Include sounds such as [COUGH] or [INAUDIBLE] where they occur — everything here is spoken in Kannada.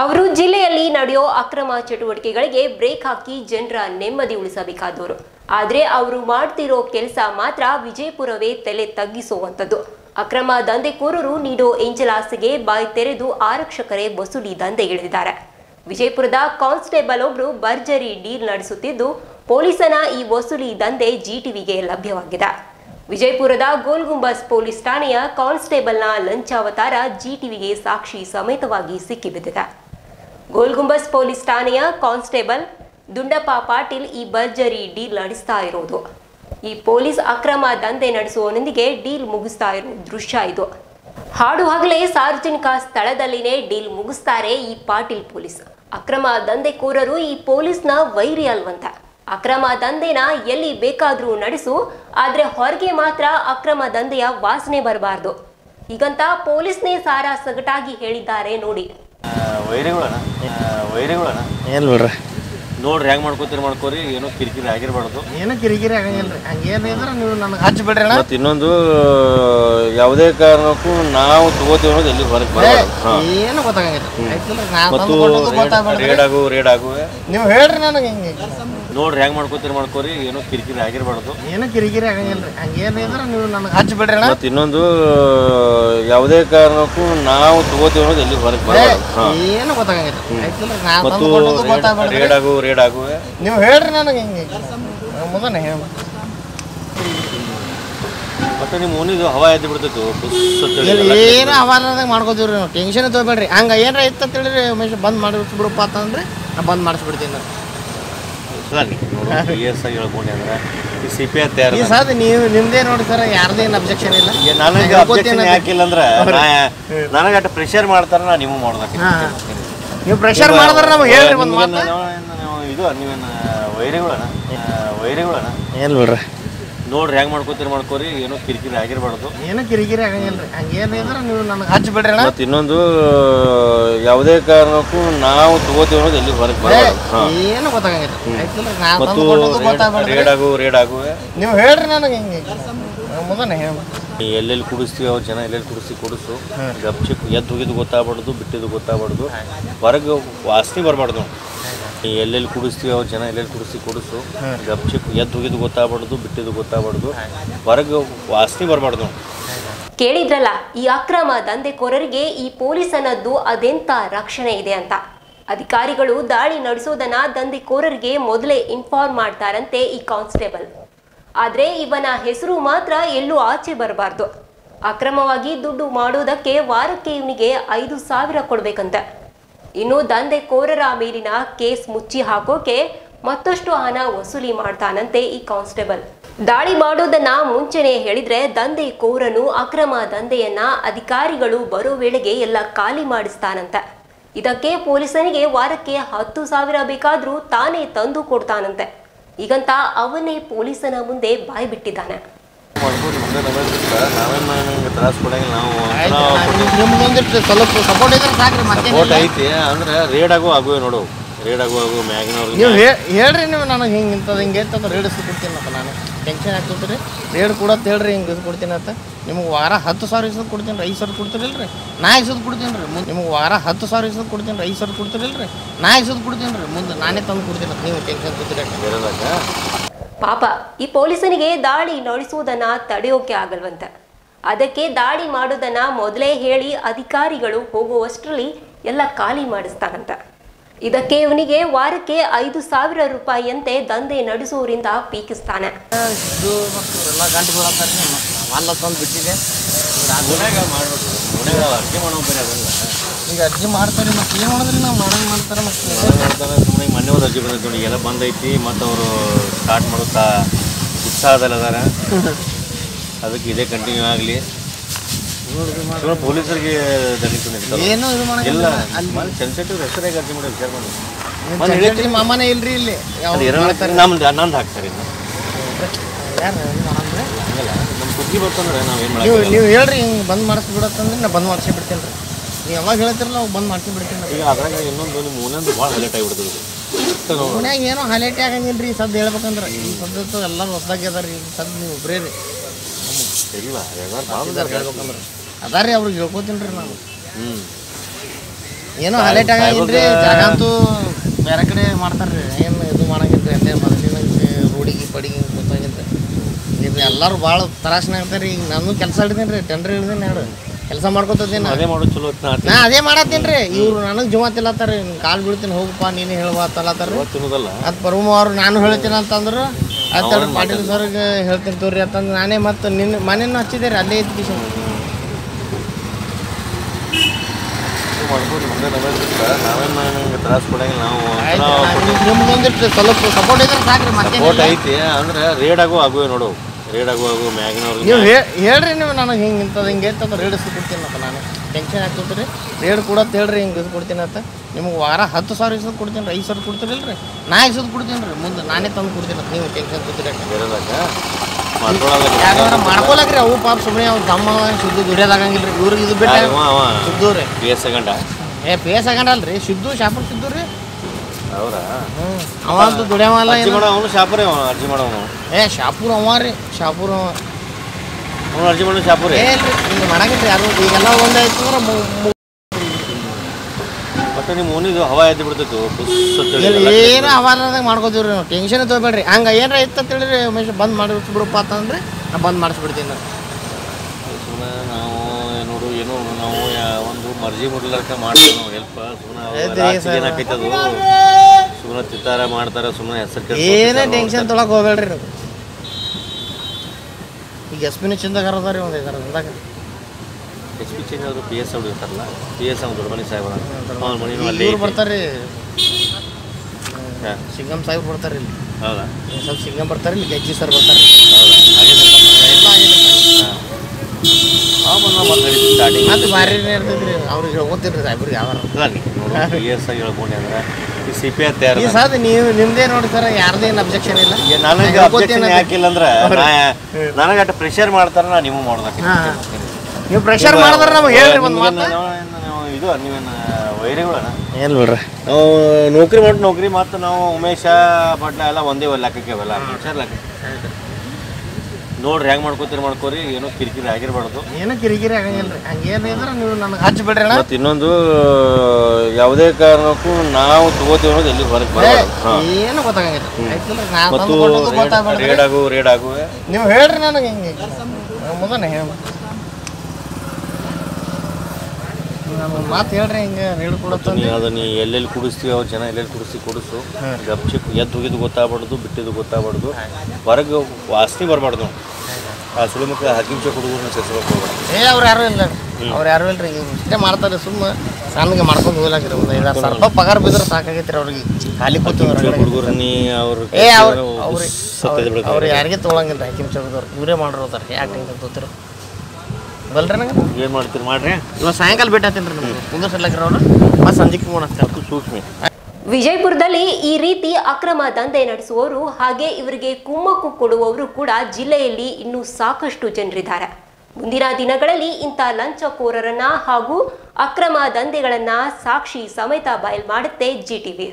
ಅವರು ಜಿಲ್ಲೆಯಲ್ಲಿ ನಡೆಯೋ ಅಕ್ರಮ ಚಟುವಟಿಕೆಗಳಿಗೆ ಬ್ರೇಕ್ ಹಾಕಿ ಜನರ ನೆಮ್ಮದಿ ಉಳಿಸಬೇಕಾದವರು. ಆದರೆ ಅವರು ಮಾಡ್ತಿರೋ ಕೆಲಸ ಮಾತ್ರ ವಿಜಯಪುರವೇ ತಲೆ ತಗ್ಗಿಸುವಂಥದ್ದು. ಅಕ್ರಮ ದಂಧೆಕೋರರು ನೀಡೋ ಎಂಜಲಾಸಿಗೆ ಬಾಯಿ ತೆರೆದು ಆರಕ್ಷಕರೇ ವಸೂಲಿ ದಂಧೆಗಿಳಿದಿದ್ದಾರೆ ವಿಜಯಪುರದ ಕಾನ್ಸ್ಟೇಬಲ್ ಒಬ್ಬರು ಭರ್ಜರಿ ಡೀಲ್ ನಡೆಸುತ್ತಿದ್ದು, ಪೊಲೀಸನ ಈ ವಸೂಲಿ ದಂಧೆ ಜಿಟಿವಿಗೆ ಲಭ್ಯವಾಗಿದೆ. ವಿಜಯಪುರದ ಗೋಲ್ಗುಂಬಸ್ ಪೊಲೀಸ್ ಠಾಣೆಯ ಕಾನ್ಸ್ಟೇಬಲ್ನ ಲಂಚಾವತಾರ ಜಿಟಿವಿಗೆ ಸಾಕ್ಷಿ ಸಮೇತವಾಗಿ ಸಿಕ್ಕಿಬಿದ್ದಿದೆ. ಗೋಲ್ಗುಂಬಸ್ ಪೊಲೀಸ್ ಠಾಣೆಯ ಕಾನ್ಸ್ಟೇಬಲ್ ದುಂಡಪ್ಪ ಪಾಟೀಲ್ ಈ ಭರ್ಜರಿ ಡೀಲ್ ನಡೆಸ್ತಾ ಇರೋದು. ಈ ಪೊಲೀಸ್ ಅಕ್ರಮ ದಂಧೆ ನಡೆಸುವವನೊಂದಿಗೆ ಡೀಲ್ ಮುಗಿಸ್ತಾ ಇರೋ ದೃಶ್ಯ ಇದು. ಹಾಡು ಹಗಲೇ ಸಾರ್ವಜನಿಕ ಸ್ಥಳದಲ್ಲಿನೇ ಡೀಲ್ ಮುಗಿಸ್ತಾರೆ ಈ ಪಾಟೀಲ್ ಪೊಲೀಸ್. ಅಕ್ರಮ ದಂಧೆಕೋರರು ಈ ಪೊಲೀಸ್ನ ವೈರಿ ಅಲ್ವಂತ. ಅಕ್ರಮ ದಂಧೆನ ಎಲ್ಲಿ ಬೇಕಾದರೂ ನಡೆಸು, ಆದರೆ ಹೊರಗೆ ಮಾತ್ರ ಅಕ್ರಮ ದಂಧೆಯ ವಾಸನೆ ಬರಬಾರ್ದು. ಹೀಗಂತ ಪೊಲೀಸ್ನೇ ಸಾರಾ ಸಗಟಾಗಿ ಹೇಳಿದ್ದಾರೆ ನೋಡಿ. ವೈರಿಗಳಣ ವೈರಿಗಳಣ ಏನ್ ಬಿಡ್ರಿ? ನೋಡ್ರಿ ಹೆಂಗ್ ಮಾಡ್ಕೋತೀರಿ ಮಾಡ್ಕೋರಿ ಏನೋ ಕಿರಿಕಿರಿ ಆಗಿರ್ಬಾರ್ದು. ಏನೋ ಕಿರಿಕಿರಿ ಆಗಂಗಿಲ್ಲ ಹಂಗೇನು ಇದ್ರೆ ನೀವು ನನಗೆ ಹಚ್ಚಿ ಬಿಡ್ರಿ ಮತ್ತ ಇನ್ನೊಂದು ಯಾವುದೇ ಕಾರಣಕ್ಕೂ ನಾವು ತಗೋತೀವಿ ಅನ್ನೋದು ಎಲ್ಲಿ ಹೊರಗೆ ಏನು ಗೊತ್ತಾಗಂಗಿಲ್ಲ. ಮತ್ತು ರೇಡ್ ಆಗು ರೇಡ್ ಆಗು ನೀವು ಹೇಳ್ರಿ ನನಗೆ ಹಿಂಗೆ. ನೋಡ್ರಿ ಹೆಂಗ್ ಮಾಡ್ಕೋತೀರಿ ಮಾಡ್ಕೋರಿ. ಏನೋ ಕಿರಿಕಿರಿ ಆಗಿರ್ಬಾರ್ದು. ಏನು ಕಿರಿಕಿರಿ ಆಗಂಗಿಲ್ಲ ಹಂಗೇನು ಇದ್ರೆ ನೀವು ನನಗೆ ಹಚ್ಚಿ ಬಿಡ್ರಿ ಅಣ್ಣ. ಮತ್ತ ಇನ್ನೊಂದು ಯಾವುದೇ ಕಾರಣಕ್ಕೂ ನಾವು ತಗೋತೀವಿ ಅನ್ನೋದು ಎಲ್ಲಿ ಹೊರಗೆ ಏನು ಗೊತ್ತಾಗಂಗಿಲ್ಲ. ರೇಡ್ ಆಗು ರೇಡ್ ಆಗು. ನೀವು ಹೇಳ್ರಿ ನನಗೆ ಹಿಂಗೆ. ಮೊದಲೇ ಹೇಳಿ ಮತ್ತೆ ನಿಮ್ಮ ಓನಿದು ಹವಾ ಎದ್ದು ಬಿಡ್ತೈತು ಏನು ಅವಾರದಾಗ ಮಾಡ್ಕೋತೀವ್ರಿ ನಾವು. ಟೆನ್ಷನ್ ತೊಗೊಬೇಡ್ರಿ. ಹಂಗೆ ಏನಾರ ಇತ್ತು ಅಂತ ಹೇಳಿರಿ ಉಮೇಶ್ ಬಂದ್ ಮಾಡಿಸ್ಬಿಡಪ್ಪ ಅಂತಂದ್ರೆ ನಾ ಬಂದ್ ಮಾಡಿಸ್ಬಿಡ್ತೀನಿ. ನಾನು ಇಯರ್ಸ್ ಆಗಿ ಹೇಳ್ಕೊಂಡೆ ಅಂದ್ರೆ ಈ ಸಿ ಪಿ ಐ ತಯಾರ ಈ ಸಾಧ್ಯ ನೀವು ನಿಮ್ದೇ ನೋಡಿ ಸರ್ ಯಾರ್ದೇನು ಅಬ್ಜೆಕ್ಷನ್ ಇಲ್ಲ? ನನಗೆ ಅಬ್ಜೆಕ್ಷನ್ ಯಾಕಿಲ್ಲ ಅಂದ್ರೆ ನನಗೆ ಅಷ್ಟು ಪ್ರೆಷರ್ ಮಾಡ್ತಾರ ನಾ ನೀವು ಮಾಡ್ದಕ್ಕೆ ನೀವು ಪ್ರೆಷರ್ ಮಾಡಿದ್ರೆ ನಮಗೆ ಹೇಳ್ರಿ ಒಂದು ಮಾತು. ಇದು ನೀವೇನು ವೈರಿಗಳಣ ವೈರಿಗಳಣ ಏನು ಬಿಡ್ರಿ? ನೋಡ್ರಿ ಹೆಂಗ್ ಮಾಡ್ಕೋತೀರಿ ಮಾಡ್ಕೋರಿ ಏನೋ ಕಿರಿಕಿರಿ ಆಗಿರ್ಬಾರ್ದು. ಏನೋ ಕಿರಿಕಿರಿ ಆಗಂಗಿಲ್ಲ ರೀ ನೀವು ನನಗೆ ಹಚ್ಚಿ ಬಿಡ್ರಿ ಅಣ್ಣ. ಮತ್ತ ಇನ್ನೊಂದು ಯಾವುದೇ ಕಾರಣಕ್ಕೂ ನಾವು ತಗೋತೀವಿ ಅನ್ನೋದು ಎಲ್ಲಿ ಹೊರಗೆ ಏನು ಗೊತ್ತಾಗಂಗಿಲ್ಲ. ಮತ್ತು ರೇಡ್ ಆಗು ರೇಡ್ ಆಗು ನೀವು ಹೇಳ್ರಿ ನನಗೆ ಹಿಂಗೆ. ಹೇಳಿ. ಎಲ್ಲೆಲ್ಲಿ ಕುಡಿಸ್ತೀವಿ ಅವ್ರು ಜನ ಎಲ್ಲೆಲ್ಲಿ ಕುಡಿಸಿ ಕುಡಿಸು. ಗಪ್ಚಿಪ್ ಎದ್ದು ಹೋಗಿದ್ದು ಗೊತ್ತಾಗ್ಬಾರ್ದು ಬಿಟ್ಟಿದ್ದು ಗೊತ್ತಾಗ್ಬಾರ್ದು. ಹೊರಗೆ ವಾಸನೆ ಬರಬಾರ್ದು ಎಲ್ಲೆಲ್ಲಿ ಕುಡಿಸ್ತೀವಿ ಅವ್ರು ಜನ ಎಲ್ಲೆಲ್ಲಿ ಕುಡಿಸಿ ಕುಡಿಸು. ಗಪ್ಚಿಪ್ ಎದ್ದು ಹೋಗಿದ್ದು ಗೊತ್ತಾಗ್ಬಾರ್ದು ಬಿಟ್ಟಿದ್ದು ಗೊತ್ತಾಗ್ಬಾರ್ದು. ಹೊರಗೆ ವಾಸನೆ ಬರಬಾರ್ದು ಕೇಳಿದ್ರಲ್ಲ ಈ ಅಕ್ರಮ ದಂಧೆಕೋರರಿಗೆ ಈ ಪೊಲೀಸನದ್ದು ಅದೆಂತ ರಕ್ಷಣೆ ಇದೆ ಅಂತ. ಅಧಿಕಾರಿಗಳು ದಾಳಿ ನಡೆಸೋದನ್ನ ದಂಧೆಕೋರರಿಗೆ ಮೊದಲೇ ಇನ್ಫಾರ್ಮ್ ಮಾಡ್ತಾರಂತೆ ಈ ಕಾನ್ಸ್ಟೇಬಲ್ ಆದ್ರೆ ಇವನ ಹೆಸರು ಮಾತ್ರ ಎಲ್ಲೂ ಆಚೆ ಬರಬಾರ್ದು. ಅಕ್ರಮವಾಗಿ ದುಡ್ಡು ಮಾಡೋದಕ್ಕೆ ವಾರಕ್ಕೆ ಇವನಿಗೆ ಐದು ಸಾವಿರ ಕೊಡಬೇಕಂತೆ. ಇನ್ನು ದಂಧೆಕೋರರ ಮೇಲಿನ ಕೇಸ್ ಮುಚ್ಚಿ ಹಾಕೋಕೆ ಮತ್ತಷ್ಟು ಹಣ ವಸೂಲಿ ಮಾಡ್ತಾನಂತೆ ಈ ಕಾನ್ಸ್ಟೇಬಲ್. ದಾಳಿ ಮಾಡೋದನ್ನ ಮುಂಚೆನೆ ಹೇಳಿದ್ರೆ ದಂಧೆಕೋರನು ಅಕ್ರಮ ದಂಧೆಯನ್ನ ಅಧಿಕಾರಿಗಳು ಬರೋ ವೇಳೆಗೆ ಎಲ್ಲ ಖಾಲಿ ಮಾಡಿಸ್ತಾನಂತೆ. ಇದಕ್ಕೆ ಪೊಲೀಸನಿಗೆ ವಾರಕ್ಕೆ ಹತ್ತು ಸಾವಿರ ಬೇಕಾದ್ರೂ ತಾನೇ ತಂದು ಕೊಡ್ತಾನಂತೆ. ಈಗಂತ ಅವನೇ ಪೊಲೀಸನ ಮುಂದೆ ಬಾಯಿ ಬಿಟ್ಟಿದ್ದಾನೆ. ಸಪೋರ್ಟ್ ಐತಿ ಅಂದ್ರೆ ರೇಡ್ ಆಗು ಆಗುವೆ ನೋಡು. ರೇಡ್ ಆಗು ಆಗು ನೀವು ಹೇಳ್ರಿ ನೀವು ನನಗೆ ಹಿಂಗೆ ಇಂಥದ್ದು ಹಿಂಗೆ ಇರ್ತದ ಅಂತ ರೇಡ್ ಇಸ್ದು ಕೊಡ್ತೀನಪ್ಪ ನಾನು. ಟೆನ್ಷನ್ ಆಗ್ತೈತೆ ರೀ ರೇಡ್ ಕೂಡ ಹೇಳ್ರಿ ಹಿಂಗೆ ಇಸ್ದು ಕೊಡ್ತೀನಿ ಅಂತ. ನಿಮ್ಗೆ ವಾರ ಹತ್ತು ಸಾವಿರ ಇಸೋದು ಕೊಡ್ತೀನಿ ಐದು ಸಾವಿರ ಕೊಡ್ತೀರಿಲ್ಲ ರೀ ನಾ ಇಸೋದು ಕೊಡ್ತೀನಿ ರೀ ಮುಂದೆ. ನಿಮ್ಗೆ ವಾರ ಹತ್ತು ಸಾವಿರ ಇಸೋದು ಕೊಡ್ತೀನಿ ಐದು ಸಾವಿರ ಕೊಡ್ತೀರಿಲ್ಲ ರೀ ನಾ ಇಸೋದು ಕೊಡ್ತೀನಿ ರೀ ಮುಂದೆ. ನಾನೇ ತಂದು ಕೊಡ್ತೀನಿ ಅಂತ ನೀವು ಟೆನ್ಷನ್ ತೊಗೊತೀರಿ ಪಾಪ ಈ ಪೊಲೀಸನಿಗೆ ದಾಳಿ ನಡೆಸುವುದನ್ನ ತಡೆಯೋಕೆ ಆಗಲ್ವಂತೆ. ಅದಕ್ಕೆ ದಾಳಿ ಮಾಡೋದನ್ನ ಮೊದಲೇ ಹೇಳಿ ಅಧಿಕಾರಿಗಳು ಹೋಗುವಷ್ಟರಲ್ಲಿ ಎಲ್ಲ ಖಾಲಿ ಮಾಡಿಸ್ತಾನಂತ ಇದಕ್ಕೆ ಇವನಿಗೆ ವಾರಕ್ಕೆ ಐದು ಸಾವಿರ ರೂಪಾಯಿಯಂತೆ ದಂಧೆ ನಡೆಸುವರಿಂದ ಪೀಕಿಸ್ತಾನೆ. ಈಗ ಅರ್ಜಿ ಮಾಡ್ತಾರೆ ಮತ್ತೆ ಏನು ಮಾಡಿದ್ರಿ ನಾವು ಮಾಡಂಗೆ ಮಾಡ್ತಾರೆ ಮತ್ತೆ? ಸುಮ್ಮನೆ ಮೊನ್ನೆ ಒಂದು ಅರ್ಜಿ ಬಂದೈತೆ ನೋಡಿ ಎಲ್ಲ ಬಂದೈತಿ ಮತ್ತು ಅವರು ಸ್ಟಾರ್ಟ್ ಮಾಡುತ್ತಾ ಉತ್ಸಾಹದಲ್ಲಿ ಅದಾರ [LAUGHS] ಅದಕ್ಕೆ ಇದೇ ಕಂಟಿನ್ಯೂ ಆಗಲಿ. ಪೊಲೀಸರಿಗೆ ಏನು ಇದು ಇಲ್ಲ ಮಾಡಂಗಿಲ್ಲ ಅಲ್ಲಿ ಸೆನ್ಸಿಟಿವ್ ಹೆಸರಾಗಿ ಅರ್ಜಿ ಮಾಡಿ ವಿಚಾರ ಮಾಡಿ ಅಲ್ಲಿ ಮಾಮನೇ ಇಲ್ರಿ ಇಲ್ಲಿ? ಅದು ನಮ್ದು ಹನ್ನೊಂದು ಹಾಕ್ತಾರೆ ಯಾರು? ಹಂಗಲ್ಲ ನಮ್ಮ ಸುದ್ದಿ ಬರ್ತಂದ್ರೆ ನಾವೇನು ನೀವು ನೀವು ಹೇಳ್ರಿ ಹಿಂಗೆ ಬಂದ್ ಮಾಡಿಸಿ ಬಿಡತ್ತಂದ್ರೆ ನಾ ಬಂದ್ ಮಾಡಿಸಿ ಬಿಡ್ತೀನಿ ರೀ. ನೀವು ಯಾವಾಗ ಹೇಳ್ತೀರಲ್ಲ ನಾವು ಬಂದ್ ಮಾಡಿಸಿ ಬಿಡ್ತೀನಿ ಈಗ ಅದ್ರಾಗ ಇನ್ನೊಂದು ನಿಮ್ಮ ಒಂದೊಂದು ಭಾಳ ಹೈಲೈಟ್ ಆಗಿಬಿಡ್ತದೆ ಮನ್ಯಾಗ ಏನೋ ಹೈಲೈಟ್ ಆಗಂಗಿಲ್ಲ ರೀ ಸದ್ದು ಹೇಳ್ಬೇಕಂದ್ರೆ. ಈ ಸದ್ದು ಎಲ್ಲ ಹೊಸ್ದಾಗಿ ಅದಾರ ರೀ ಸದ್ದು ನೀವು ಒಬ್ಬರೇ ರೀ. ಇಲ್ಲ ಹೇಳ್ಬೇಕಂದ್ರೆ ಅದಾರ ರೀ ಅವ್ರಿಗೆ ಹೇಳ್ಕೊತೀನಿ ರೀ ನಾನು. ಏನೋ ಹೈಲೈಟ್ ಆಗಿಲ್ರಿ ಜಾಗ ಅಂತೂ ಬೇರೆ ಕಡೆ ಮಾಡ್ತಾರ್ರಿ. ಏನು ಇದು ಮಾಡಂಗಿಲ್ರಿ ಅಲ್ಲೇ ಮೊದಲಿನ ರೋಡಿಗೆ ಪಡಿಗೆ ಗೊತ್ತಾಗಿಂತ ಇದು ಎಲ್ಲರೂ ಭಾಳ ತರಾಸನ ಆಗ್ತಾರೆ ಈಗ ನಾನು ಕೆಲಸ ಹಿಡಿದೀನಿ ರೀ ಟೆಂಡ್ರ್ ಹಿಡಿದೀನಿ ಹೇಳು ಕೆಲಸ ಮಾಡ್ಕೊತೀನಿ ಅದೇ ಮಾಡೋ ಚಲೋ ನಾ ಅದೇ ಮಾಡತ್ತೀನಿ ರೀ ಇವ್ರು ನನಗೆ ಜುಮಾ ತಿಲ್ಲತ್ತಾರ ಕಾಲು ಬೀಳ್ತೀನಿ ಹೋಗಪ್ಪ ನೀನು ಹೇಳುವ ತಲತ್ತಾರ ಅದು ಪರಮ ಅವ್ರು ನಾನು ಹೇಳ್ತೀನಿ ಅಂತಂದ್ರು ಅದು ಪಾಟೀಲ್ ಸರ್ಗೆ ಹೇಳ್ತೀನಿ ತೋರಿ ಅಂತಂದು ನಾನೇ ಮತ್ತೆ ನಿನ್ನ ಮನೇನು ಹಚ್ಚಿದೆ ರೀ ಅಲ್ಲೇ ಇದ್ದು ಮಾಡ್ಬೋದು ಮುಂದೆ ನಮಗೆ ನಾವೇನು ನಿಮ್ಗೆ ತ್ರಾಸ ಕೊಡಂಗಿಲ್ಲ ನಾವು ಸ್ವಲ್ಪ ಸಪೋರ್ಟ್ ಇದ್ರೆ ಸಾಕ್ರಿ ಓಟ್ ಐತಿ ಅಂದ್ರೆ ರೇಡ್ ಆಗೋ ಆಗುವೆ ನೋಡು. ರೇಡ್ ಆಗೋ ಆಗು ಮ್ಯಾಗಿನವ್ರು ನೀವು ಹೇಳ್ರಿ ನೀವು ನನಗೆ ಹಿಂಗೆ ಇಂಥದ್ದು ಹಿಂಗೆ ಅಂತ ರೇಡ್ ಅಂತ ನಾನು. ಟೆನ್ಷನ್ ರೀ ರೇಡ್ ಕೂಡ ಹೇಳ್ರಿ ಹಿಂಗೆ ಇಸ್ದು ಕೊಡ್ತೀನಿ ಅಂತ. ನಿಮ್ಗೆ ವಾರ ಹತ್ತು ಸಾವಿರ ಇಸೋದು ಕೊಡ್ತೀನಿ ರೀ ಐದು ಸಾವಿರ ಕೊಡ್ತೀರಲ್ರಿ? ನಾ ಇಸೋದು ಕೊಡ್ತೀನಿ ರೀ ಮುಂದೆ ನಾನೇ ತಂದು ಕೊಡ್ತೀನಿ ನೀವು ಟೆನ್ಷನ್ ಯಾಕಂದ್ರೆ ಮಾಡ್ಕೊಳಕ್ರಿ ಅವು ಪಾಪ ಸುಮ್ಮನೆ ಅವ್ರು ತಮ್ಮ ಶುದ್ಧ ದುಡಿಯದಾಗಂಗಿಲ್ರಿ. ಇವ್ರಿಗೆ ಇದು ಬಿಟ್ಟ ಶುದ್ಧು ರೀ ಪಿ ಎಸ್ ಸೆಕೆಂಡ ಏ ಪೇಸ್ ಆಗಂಡಲ್ರಿ ಶುದ್ಧು ಶಾಪುರ್ ಶುದ್ಧ ರೀ ಹೌದಾ ಹ್ಞೂ ಅವಂತೂ ದುಡಿಯವಲ್ಲ ಅವನು ಶಾಪುರೇ ಅರ್ಜಿ ಮಾಡೋನು ಏ ಶಾಪುರ್ ಅವ ರೀ. ಶಾಪುರ್ ಅವ. ಅವನು ಅರ್ಜಿ ಮಾಡೋ ಶಾಪುರ? ಏ ಮಾಡಂಗಿಲ್ರಿ ಯಾರು. ಈಗೆಲ್ಲ ಒಂದಾಯ್ತು ಅಂದ್ರೆ ಮತ್ತೆ ನಿಮ್ಮ ಓನಿದು ಹವಾ ಎದ್ದು ಬಿಡ್ತಿತ್ತು. ಏನೋ ಹವಾದಾಗ ಅವಾರದಾಗ ಮಾಡ್ಕೋತೀವ್ರಿ ನಾವು? ಟೆನ್ಷನ್ ತೊಗೊಬೇಡ್ರಿ. ಹಂಗೆ ಏನಾರ ಇತ್ತು ಅಂತ ಹೇಳಿರಿ ಉಮೇಶ್ ಬಂದ್ ಮಾಡಿ ಬಿಡಪ್ಪ ಅಂತಂದ್ರೆ ನಾ ಬಂದ್ ಮಾಡಿಸ್ಬಿಡ್ತೀನಿ ನಾನು. ಸುಮ್ಮನೆ ನಾವು ನೋಡು ಏನೋ ನಾವು ಒಂದು ಮರ್ಜಿ ಮುಡ್ಲಾರ್ಕ ಮಾಡ್ತೀವಿ ನಾವು ಹೆಲ್ಪ್ ರೀ ಸುಮ್ಮನೆ ಏನಾಕೈತೆ ಅದು? ಸುಮ್ಮನೆ ತಿಂತಾರೆ ಮಾಡ್ತಾರ ಸುಮ್ಮನೆ ಹೆಸರು ಏನೇ ಟೆನ್ಷನ್ ತೊಳಕ್ ಹೋಗ್ಬೇಡ್ರಿ ನೀವು. ಈಗ ಎಸ್ ಪಿನ ಚಿಂದಾಗ ಅದ ರೀ ಒಂದು ಐದಾರ H P change P S ಅವ್ರು ಇರ್ತಾರಲ್ಲ ಪಿ ಎಸ್ ಅವ್ನು ದೊಡ್ಡ ಮನೆ ಸಾಹೇಬರ ಅವ್ನ ಮನೆನೂ ಅಲ್ಲಿ ಬರ್ತಾರೆ. ಸಿಂಗಮ್ ಸಾಹೇಬ್ ಬರ್ತಾರೆ ಇಲ್ಲಿ. ಹೌದಾ? ಸ್ವಲ್ಪ ಸಿಂಗಮ್ ಬರ್ತಾರೆ ಇಲ್ಲಿ ಗೆಜ್ಜಿ ಸರ್ ಬರ್ತಾರೆ. ಮತ್ತೆ ಭಾರಿ ಇರ್ತೈತ್ರಿ. ಅವ್ರಿಗೆ ಹೇಳ್ಕೊತೀರಿ ಸಾಹೇಬ್ರಿಗೆ ಯಾವ ಪಿ ಎಸ್ ಆಗಿ ಹೇಳ್ಕೊಂಡೆ ಅಂದ್ರೆ ಈ ಸಿ ಪಿ ಅಂತ ಯಾರು ಈ ಸಾದ್ ನೀವು ನಿಮ್ದೇ ನೋಡಿ ಸರ್ ಯಾರ್ದೇನು ಅಬ್ಜೆಕ್ಷನ್ ಇಲ್ಲ. ನನಗೆ ಅಬ್ಜೆಕ್ಷನ್ ಯಾಕಿಲ್ಲ ಅಂದ್ರೆ ನನಗೆ ಅಷ್ಟು ಪ್ರೆಷರ್ ಮಾಡ್ತಾರ ನಾ ನೀವು ಮಾಡ್ದಕ್ಕೆ. ನೀವು ಪ್ರೆಷರ್ ಮಾಡಿದ್ರೆ ನಮಗೆ ಹೇಳ್ರಿ ಒಂದು ಮಾತು. ಇದು ನೀವೇನು ವೈರಿಗಳಣ್ಣ ಏನು ಬಿಡ್ರಿ? ನಾವು ನೌಕರಿ ಮಾಡಿ ನೌಕರಿ ಮತ್ತು ನಾವು ಉಮೇಶ ಪಟ್ಲ ಎಲ್ಲ ಒಂದೇ ಒಂದು ಲೆಕ್ಕಕ್ಕೆ ಅವೆಲ್ಲ ಪ್ರೆಷರ್ ಲೆಕ್ಕ. ನೋಡ್ರಿ ಹೆಂಗೆ ಮಾಡ್ಕೋತೀರಿ ಮಾಡ್ಕೋರಿ ಏನೋ ಕಿರಿಕಿರಿ ಆಗಿರ್ಬಾರ್ದು. ಏನೋ ಕಿರಿಕಿರಿ ಆಗಂಗಿಲ್ಲ ರೀ. ಹಂಗೇನಿದ್ರೆ ನೀವು ನನಗೆ ಹಚ್ಚಿ ಬಿಡ್ರಿ ಅಣ್ಣ ಮತ್ತು ಇನ್ನೊಂದು ಯಾವುದೇ ಕಾರಣಕ್ಕೂ ನಾವು ತಗೋತೀವಿ ಅನ್ನೋದು ಎಲ್ಲಿ ಹೊರಗೆ ಏನು ಗೊತ್ತಾಗಂಗಿಲ್ಲ. ಮತ್ತು ರೇಡ್ ಆಗು ರೇಡ್ ಆಗು ನೀವು ಹೇಳ್ರಿ ನನಗೆ ಹಿಂಗೆ. ಮುಂದೆ ಹೇಳಿ ನಾನು ಮಾತು ಹೇಳ್ರಿ ಹಿಂಗೆ ಹೇಳ್ಕೊಡತ್ತ ನೀ ಅದು ನೀ ಎಲ್ಲೆಲ್ಲಿ ಕುಡಿಸ್ತೀವಿ ಅವ್ರು ಜನ ಎಲ್ಲೆಲ್ಲಿ ಕುಡಿಸಿ ಕುಡಿಸು. ಗಪ್ಚಿಕ್ ಎದ್ದು ಹೋಗಿದ್ದು ಗೊತ್ತಾಗ್ಬಾರ್ದು ಬಿಟ್ಟಿದ್ದು ಗೊತ್ತಾಗ್ಬಾರ್ದು. ಹೊರಗೆ ವಾಸನೆ ಬರಬಾರ್ದು ನಾವು. ಆ ಸುಳಿ ಮಕ್ಕಳು ಹಕ್ಕಿಂಚ ಹುಡುಗರನ್ನ ಸೇರಿಸ್ಬೇಕು ಏ ಅವ್ರು ಯಾರು ಇಲ್ಲ. ಅವ್ರು ಯಾರು ಇಲ್ಲ ರೀ ಇಷ್ಟೇ ಮಾಡ್ತಾರೆ ಸುಮ್ಮ ಸಣ್ಣಗೆ ಮಾಡ್ಕೊಂಡು ಹೋಗ್ಲಾಕ್ರಿ ಒಂದು ಐದು ಸಾವಿರ ರೂಪಾಯಿ ಪಗಾರ ಬಿದ್ರೆ ಸಾಕಾಗೈತ್ರಿ ಅವ್ರಿಗೆ. ಖಾಲಿ ಕೂತು ಹುಡುಗರು ನೀ ಅವ್ರ ಏ ಅವ್ರು ಯಾರಿಗೆ ತೊಗೊಳಂಗಿಲ್ಲ ಹಕ್ಕಿಂಚ ಹುಡುಗರು ಇವರೇ ಮಾಡಿರೋದಾರ ಯಾಕೆ ಹಿಂಗೆ ತೋತಿರು ಬಲ್ರಿ ನಂಗೆ ಏನು ಮಾಡ್ತೀರಿ ಮಾಡ್ರಿ. ಇವಾಗ ಸಾಯಂಕಾಲ ಭೇಟಿ ಆತೀನಿ ರೀ ನಿಮ್ಗೆ. ಕುಂದರ್ಸಲ್ಲಕ್ರಿ ಅವ್ರು. ಮತ್ತು ಸಂಜೆಗೆ ಫೋನ್ ಹಚ್ತಾರೆ ಸೂಕ್ಷ್ಮಿ. ವಿಜಯಪುರದಲ್ಲಿ ಈ ರೀತಿ ಅಕ್ರಮ ದಂಧೆ ನಡೆಸುವವರು ಹಾಗೆ ಇವರಿಗೆ ಕುಮ್ಮಕ್ಕು ಕೊಡುವವರು ಕೂಡ ಜಿಲ್ಲೆಯಲ್ಲಿ ಇನ್ನೂ ಸಾಕಷ್ಟು ಜನರಿದ್ದಾರೆ. ಮುಂದಿನ ದಿನಗಳಲ್ಲಿ ಇಂಥ ಲಂಚಕೋರರನ್ನ ಹಾಗೂ ಅಕ್ರಮ ದಂಧೆಗಳನ್ನ ಸಾಕ್ಷಿ ಸಮೇತ ಬಯಲ್ ಮಾಡುತ್ತೆ ಜಿಟಿವಿ.